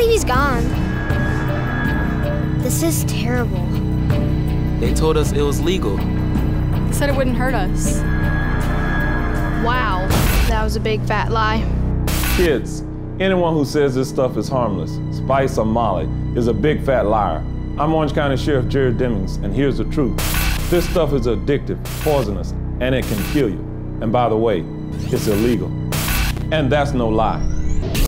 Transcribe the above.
believe he's gone. This is terrible. They told us it was legal. They said it wouldn't hurt us. Wow, that was a big fat lie. Kids, anyone who says this stuff is harmless, spice or molly, is a big fat liar. I'm Orange County Sheriff Jerry Demings, and here's the truth. This stuff is addictive, poisonous, and it can kill you. And by the way, it's illegal. And that's no lie.